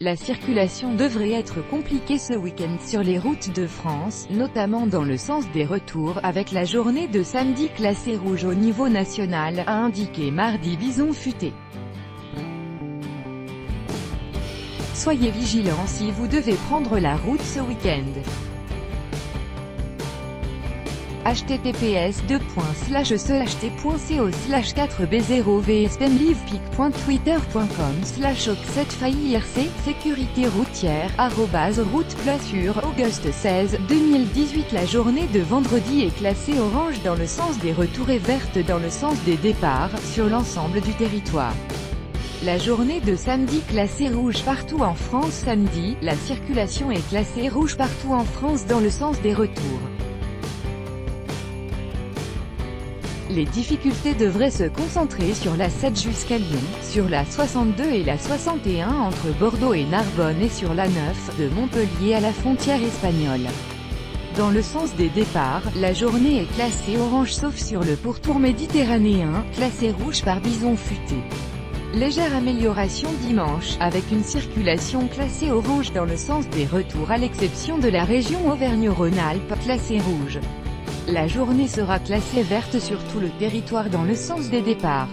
La circulation devrait être compliquée ce week-end sur les routes de France, notamment dans le sens des retours, avec la journée de samedi classée rouge au niveau national, a indiqué mardi Bison Futé. Soyez vigilants si vous devez prendre la route ce week-end https ht.co slash 4b0vspemlivpic.twitter.com slash 7 irc sécurité routière arrobase route sur Auguste 16 2018 La journée de vendredi est classée orange dans le sens des retours et verte dans le sens des départs, sur l'ensemble du territoire. La journée de samedi classée rouge partout en France Samedi, la circulation est classée rouge partout en France dans le sens des retours. Les difficultés devraient se concentrer sur la 7 jusqu'à Lyon, sur la 62 et la 61 entre Bordeaux et Narbonne et sur la 9, de Montpellier à la frontière espagnole. Dans le sens des départs, la journée est classée orange sauf sur le pourtour méditerranéen, classé rouge par bison futé. Légère amélioration dimanche, avec une circulation classée orange dans le sens des retours à l'exception de la région Auvergne-Rhône-Alpes, classée rouge. La journée sera classée verte sur tout le territoire dans le sens des départs.